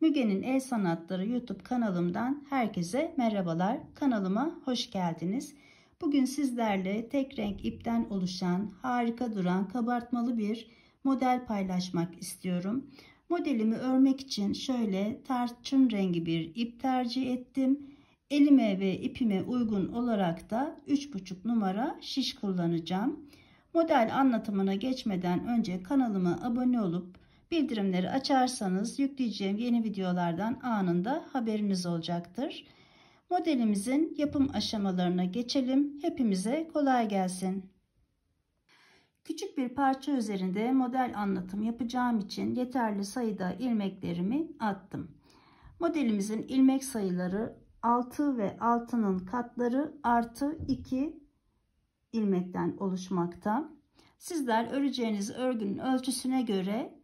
Müge'nin El Sanatları YouTube kanalımdan herkese merhabalar. Kanalıma hoş geldiniz. Bugün sizlerle tek renk ipten oluşan harika duran kabartmalı bir model paylaşmak istiyorum. Modelimi örmek için şöyle tarçın rengi bir ip tercih ettim. Elime ve ipime uygun olarak da 3,5 numara şiş kullanacağım. Model anlatımına geçmeden önce kanalıma abone olup bildirimleri açarsanız yükleyeceğim yeni videolardan anında haberiniz olacaktır. Modelimizin yapım aşamalarına geçelim. Hepimize kolay gelsin. Küçük bir parça üzerinde model anlatım yapacağım için yeterli sayıda ilmeklerimi attım. Modelimizin ilmek sayıları 6 ve 6'nın katları artı 2 ilmekten oluşmakta. Sizler öreceğiniz örgünün ölçüsüne göre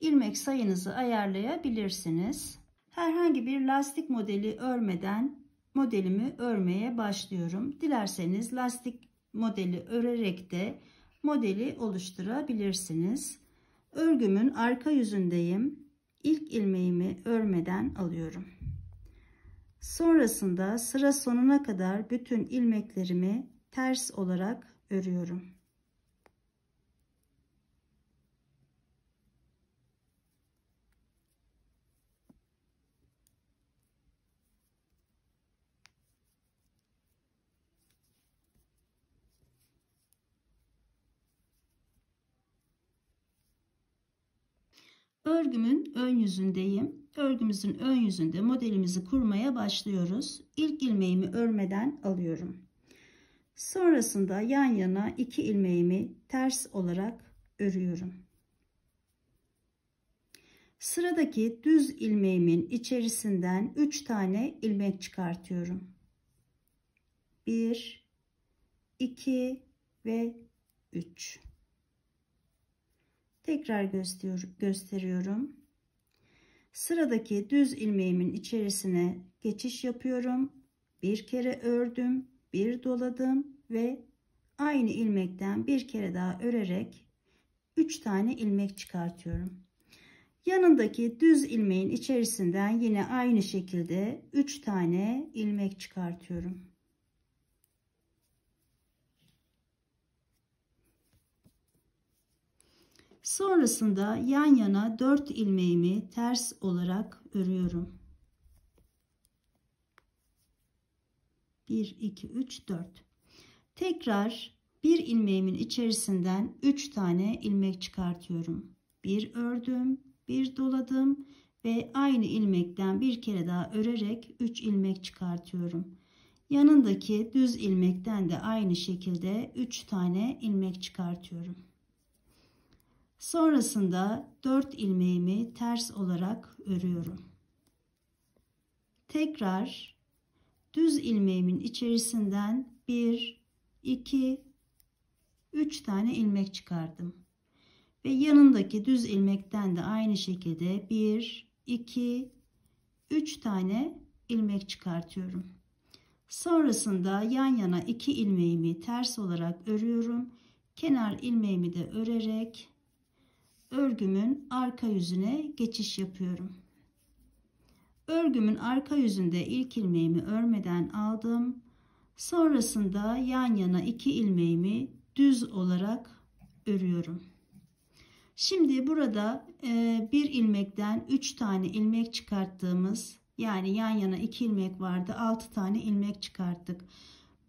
ilmek sayınızı ayarlayabilirsiniz. Herhangi bir lastik modeli örmeden modelimi örmeye başlıyorum. Dilerseniz lastik modeli örerek de modeli oluşturabilirsiniz. Örgümün arka yüzündeyim. İlk ilmeğimi örmeden alıyorum. Sonrasında sıra sonuna kadar bütün ilmeklerimi ters olarak örüyorum. Örgümün ön yüzündeyim. Örgümüzün ön yüzünde modelimizi kurmaya başlıyoruz. İlk ilmeğimi örmeden alıyorum. Sonrasında yan yana iki ilmeğimi ters olarak örüyorum. Sıradaki düz ilmeğimin içerisinden 3 tane ilmek çıkartıyorum. 1 2 ve 3 Tekrar gösteriyorum. Sıradaki düz ilmeğimin içerisine geçiş yapıyorum. Bir kere ördüm, bir doladım ve aynı ilmekten bir kere daha örerek 3 tane ilmek çıkartıyorum. Yanındaki düz ilmeğin içerisinden yine aynı şekilde 3 tane ilmek çıkartıyorum. Sonrasında yan yana 4 ilmeğimi ters olarak örüyorum. 1 2 3 4 Tekrar bir ilmeğimin içerisinden 3 tane ilmek çıkartıyorum. Bir ördüm, bir doladım ve aynı ilmekten bir kere daha örerek 3 ilmek çıkartıyorum. Yanındaki düz ilmekten de aynı şekilde 3 tane ilmek çıkartıyorum. Sonrasında 4 ilmeğimi ters olarak örüyorum. Tekrar düz ilmeğimin içerisinden 1 2 3 tane ilmek çıkardım. Ve yanındaki düz ilmekten de aynı şekilde 1 2 3 tane ilmek çıkartıyorum. Sonrasında yan yana 2 ilmeğimi ters olarak örüyorum. Kenar ilmeğimi de örerek örgümün arka yüzüne geçiş yapıyorum. Örgümün arka yüzünde ilk ilmeğimi örmeden aldım. Sonrasında yan yana iki ilmeğimi düz olarak örüyorum. Şimdi burada e, bir ilmekten 3 tane ilmek çıkarttığımız yani yan yana 2 ilmek vardı 6 tane ilmek çıkarttık.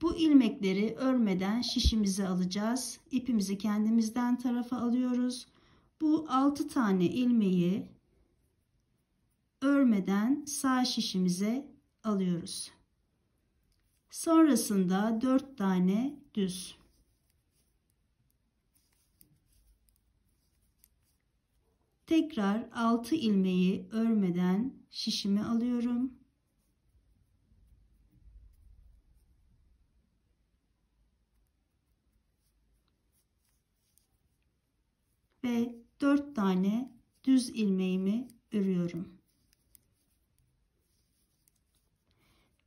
Bu ilmekleri örmeden şişimize alacağız. İpimizi kendimizden tarafa alıyoruz. Bu 6 tane ilmeği örmeden sağ şişimize alıyoruz. Sonrasında 4 tane düz. Tekrar 6 ilmeği örmeden şişimi alıyorum. Ve 4 tane düz ilmeğimi örüyorum.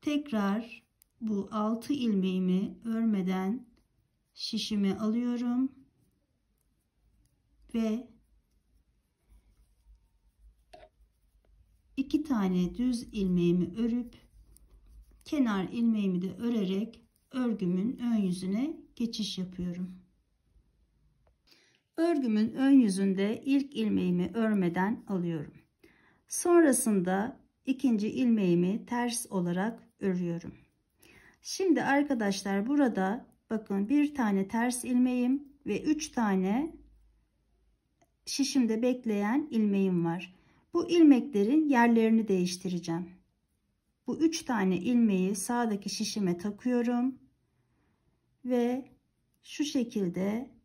Tekrar bu 6 ilmeğimi örmeden şişimi alıyorum ve iki tane düz ilmeğimi örüp kenar ilmeğimi de örerek örgümün ön yüzüne geçiş yapıyorum. Örgümün ön yüzünde ilk ilmeğimi örmeden alıyorum. Sonrasında ikinci ilmeğimi ters olarak örüyorum. Şimdi arkadaşlar burada bakın bir tane ters ilmeğim ve üç tane şişimde bekleyen ilmeğim var. Bu ilmeklerin yerlerini değiştireceğim. Bu üç tane ilmeği sağdaki şişime takıyorum ve şu şekilde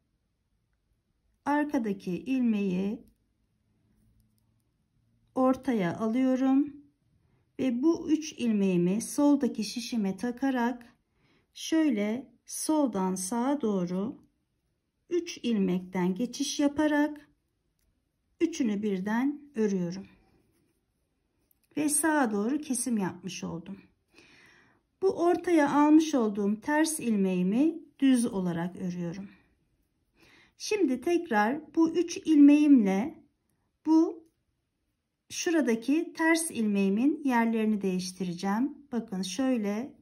arkadaki ilmeği ortaya alıyorum ve bu üç ilmeğimi soldaki şişime takarak şöyle soldan sağa doğru 3 ilmekten geçiş yaparak üçünü birden örüyorum. Ve sağa doğru kesim yapmış oldum. Bu ortaya almış olduğum ters ilmeğimi düz olarak örüyorum. Şimdi tekrar bu 3 ilmeğimle bu şuradaki ters ilmeğimin yerlerini değiştireceğim. Bakın şöyle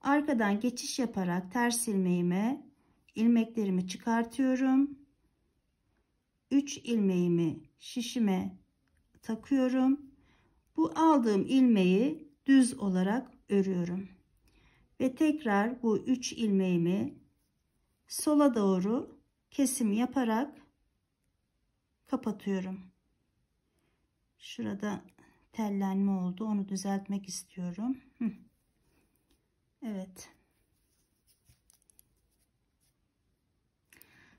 arkadan geçiş yaparak ters ilmeğime ilmeklerimi çıkartıyorum. 3 ilmeğimi şişime takıyorum. Bu aldığım ilmeği düz olarak örüyorum. Ve tekrar bu 3 ilmeğimi sola doğru kesim yaparak kapatıyorum. Şurada tellenme oldu. Onu düzeltmek istiyorum. Evet.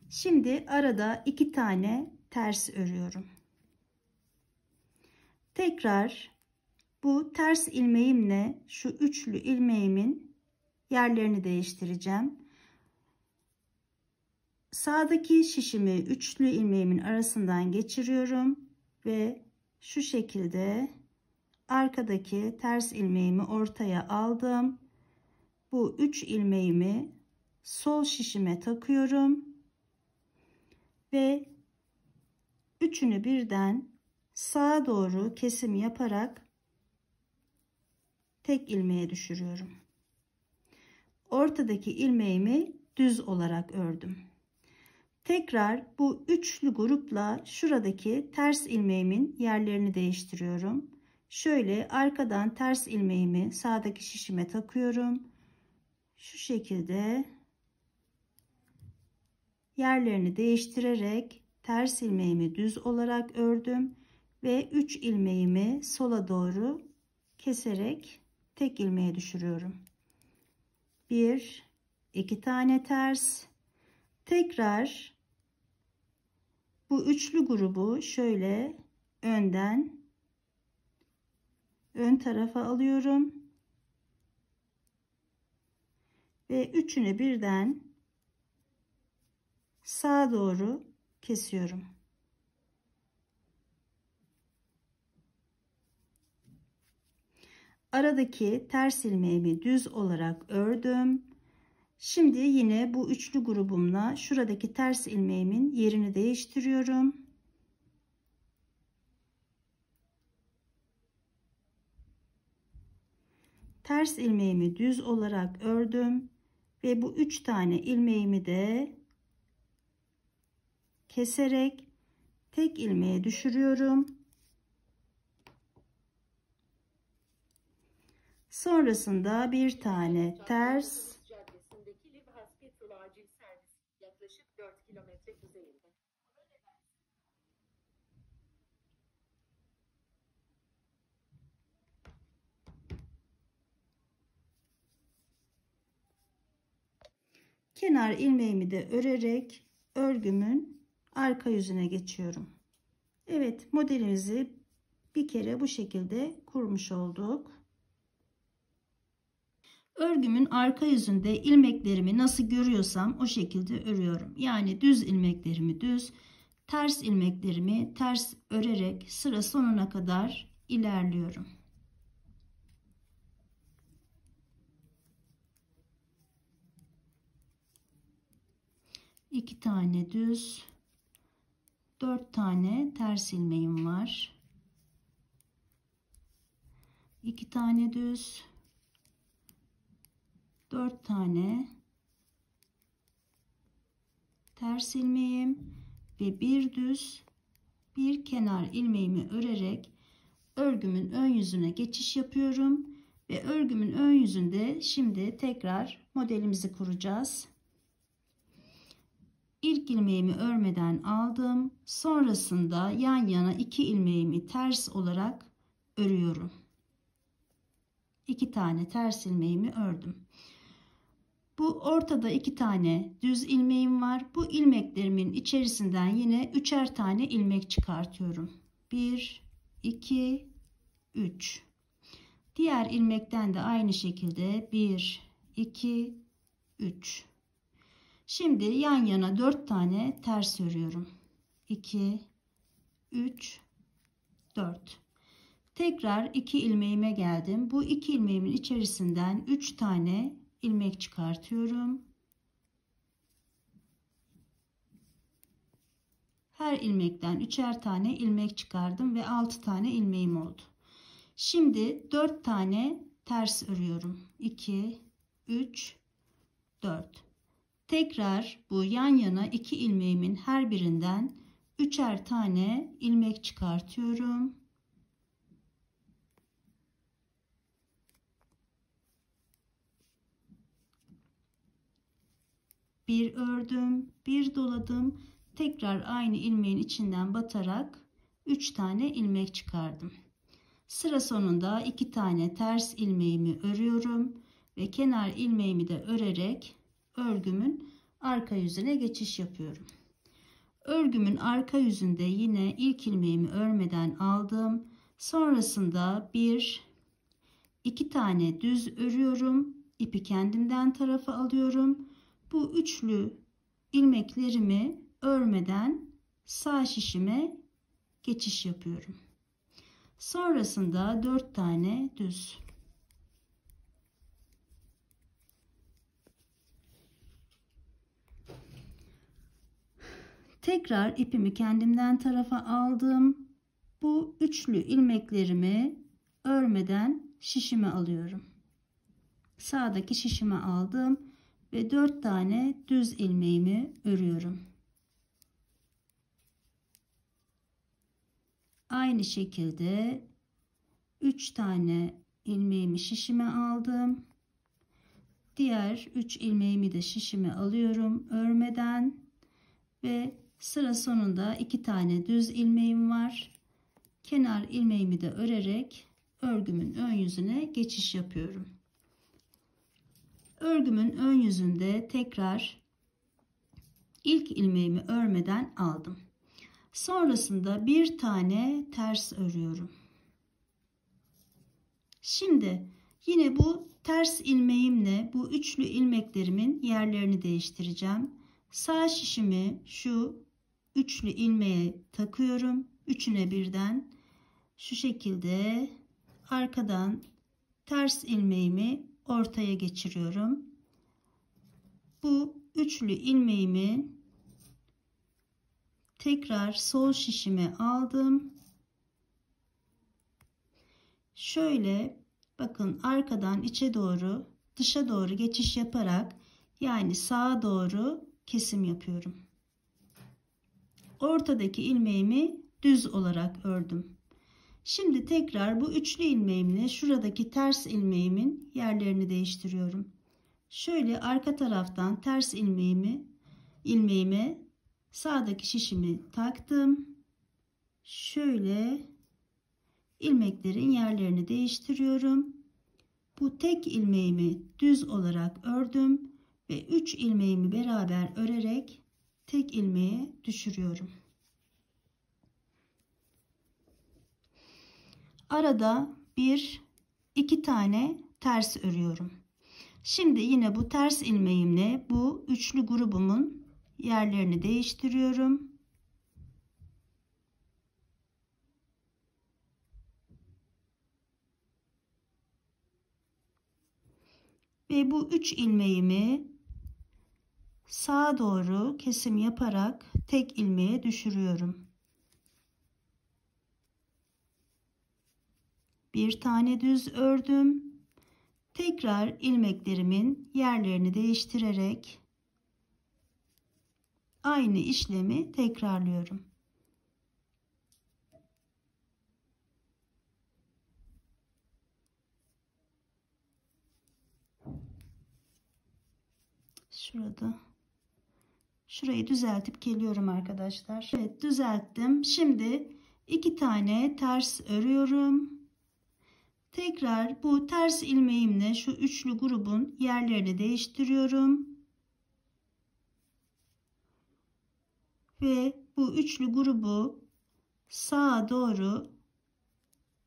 Şimdi arada iki tane ters örüyorum. Tekrar bu ters ilmeğimle şu üçlü ilmeğimin yerlerini değiştireceğim. Sağdaki şişimi üçlü ilmeğimin arasından geçiriyorum ve şu şekilde arkadaki ters ilmeğimi ortaya aldım. Bu üç ilmeğimi sol şişime takıyorum ve üçünü birden sağa doğru kesim yaparak tek ilmeğe düşürüyorum. Ortadaki ilmeğimi düz olarak ördüm. Tekrar bu üçlü grupla şuradaki ters ilmeğimin yerlerini değiştiriyorum. Şöyle arkadan ters ilmeğimi sağdaki şişime takıyorum. Şu şekilde yerlerini değiştirerek ters ilmeğimi düz olarak ördüm ve 3 ilmeğimi sola doğru keserek tek ilmeğe düşürüyorum. 1 2 tane ters tekrar bu üçlü grubu şöyle önden ön tarafa alıyorum ve üçünü birden sağa doğru kesiyorum. Aradaki ters ilmeğimi düz olarak ördüm. Şimdi yine bu üçlü grubumla şuradaki ters ilmeğimin yerini değiştiriyorum. Ters ilmeğimi düz olarak ördüm ve bu üç tane ilmeğimi de keserek tek ilmeğe düşürüyorum. Sonrasında bir tane ters yaklaşık 4 kilometre kuzeyinde. Kenar ilmeğimi de örerek örgümün arka yüzüne geçiyorum. Evet modelimizi bir kere bu şekilde kurmuş olduk. Örgümün arka yüzünde ilmeklerimi nasıl görüyorsam o şekilde örüyorum. Yani düz ilmeklerimi düz, ters ilmeklerimi ters örerek sıra sonuna kadar ilerliyorum. İki tane düz, dört tane ters ilmeğim var. 2 tane düz 4 tane ters ilmeğim ve bir düz bir kenar ilmeğimi örerek örgümün ön yüzüne geçiş yapıyorum ve örgümün ön yüzünde şimdi tekrar modelimizi kuracağız. İlk ilmeğimi örmeden aldım. Sonrasında yan yana iki ilmeğimi ters olarak örüyorum. İki tane ters ilmeğimi ördüm. Bu ortada iki tane düz ilmeğim var. Bu ilmeklerimin içerisinden yine üçer tane ilmek çıkartıyorum. 1 2 3 Diğer ilmekten de aynı şekilde 1 2 3 Şimdi yan yana 4 tane ters örüyorum. 2 3 4 Tekrar 2 ilmeğime geldim. Bu 2 ilmeğimin içerisinden 3 tane ilmek çıkartıyorum. Her ilmekten üçer tane ilmek çıkardım ve 6 tane ilmeğim oldu. Şimdi 4 tane ters örüyorum. 2 3 4 Tekrar bu yan yana iki ilmeğimin her birinden üçer tane ilmek çıkartıyorum. Bir ördüm, bir doladım. Tekrar aynı ilmeğin içinden batarak 3 tane ilmek çıkardım. Sıra sonunda 2 tane ters ilmeğimi örüyorum ve kenar ilmeğimi de örerek örgümün arka yüzüne geçiş yapıyorum. Örgümün arka yüzünde yine ilk ilmeğimi örmeden aldım. Sonrasında bir iki tane düz örüyorum. İpi kendimden tarafa alıyorum. Bu üçlü ilmeklerimi örmeden sağ şişime geçiş yapıyorum. Sonrasında 4 tane düz Tekrar ipimi kendimden tarafa aldım. Bu üçlü ilmeklerimi örmeden şişime alıyorum. Sağdaki şişime aldım ve dört tane düz ilmeğimi örüyorum. Aynı şekilde üç tane ilmeğimi şişime aldım. Diğer üç ilmeğimi de şişime alıyorum örmeden ve Sıra sonunda iki tane düz ilmeğim var. Kenar ilmeğimi de örerek örgümün ön yüzüne geçiş yapıyorum. Örgümün ön yüzünde tekrar ilk ilmeğimi örmeden aldım. Sonrasında bir tane ters örüyorum. Şimdi yine bu ters ilmeğimle bu üçlü ilmeklerimin yerlerini değiştireceğim. Sağ şişimi şu üçlü ilmeğe takıyorum. Üçüne birden şu şekilde arkadan ters ilmeğimi ortaya geçiriyorum. Bu üçlü ilmeğimi tekrar sol şişime aldım. Şöyle bakın arkadan içe doğru dışa doğru geçiş yaparak yani sağa doğru kesim yapıyorum ortadaki ilmeğimi düz olarak ördüm. Şimdi tekrar bu üçlü ilmeğimle şuradaki ters ilmeğimin yerlerini değiştiriyorum. Şöyle arka taraftan ters ilmeğimi ilmeğime sağdaki şişimi taktım. Şöyle ilmeklerin yerlerini değiştiriyorum. Bu tek ilmeğimi düz olarak ördüm ve 3 ilmeğimi beraber örerek tek ilmeğe düşürüyorum. Arada bir iki tane ters örüyorum. Şimdi yine bu ters ilmeğimle bu üçlü grubumun yerlerini değiştiriyorum. Ve bu üç ilmeğimi sağa doğru kesim yaparak tek ilmeğe düşürüyorum. Bir tane düz ördüm. Tekrar ilmeklerimin yerlerini değiştirerek aynı işlemi tekrarlıyorum. Şurada. Şurayı düzeltip geliyorum arkadaşlar. Evet düzelttim. Şimdi iki tane ters örüyorum. Tekrar bu ters ilmeğimle şu üçlü grubun yerlerini değiştiriyorum. Ve bu üçlü grubu sağa doğru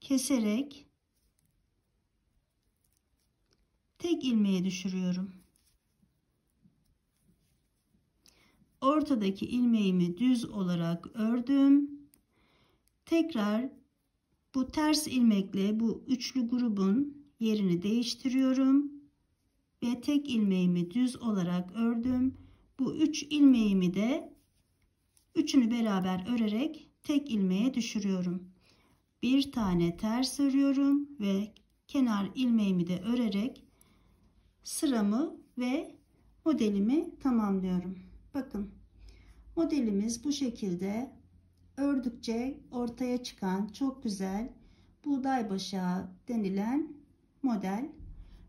keserek tek ilmeğe düşürüyorum. ortadaki ilmeğimi düz olarak ördüm. Tekrar bu ters ilmekle bu üçlü grubun yerini değiştiriyorum ve tek ilmeğimi düz olarak ördüm. Bu üç ilmeğimi de üçünü beraber örerek tek ilmeğe düşürüyorum. Bir tane ters örüyorum ve kenar ilmeğimi de örerek sıramı ve modelimi tamamlıyorum. Bakın modelimiz bu şekilde ördükçe ortaya çıkan çok güzel buğday başağı denilen model.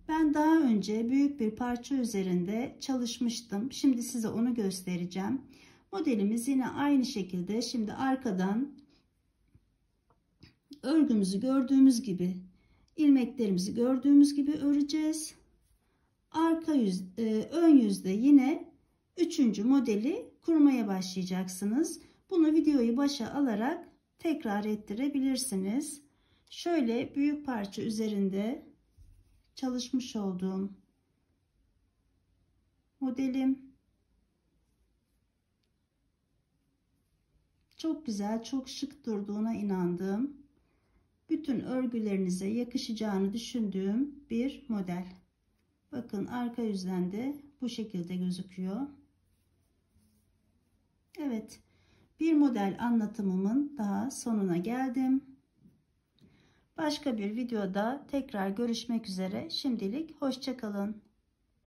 Ben daha önce büyük bir parça üzerinde çalışmıştım. Şimdi size onu göstereceğim. Modelimiz yine aynı şekilde şimdi arkadan örgümüzü gördüğümüz gibi ilmeklerimizi gördüğümüz gibi öreceğiz. Arka yüz, e, ön yüzde yine Üçüncü modeli kurmaya başlayacaksınız. Bunu videoyu başa alarak tekrar ettirebilirsiniz. Şöyle büyük parça üzerinde çalışmış olduğum modelim. Çok güzel, çok şık durduğuna inandığım, bütün örgülerinize yakışacağını düşündüğüm bir model. Bakın arka yüzden de bu şekilde gözüküyor. Evet. Bir model anlatımımın daha sonuna geldim. Başka bir videoda tekrar görüşmek üzere. Şimdilik hoşçakalın.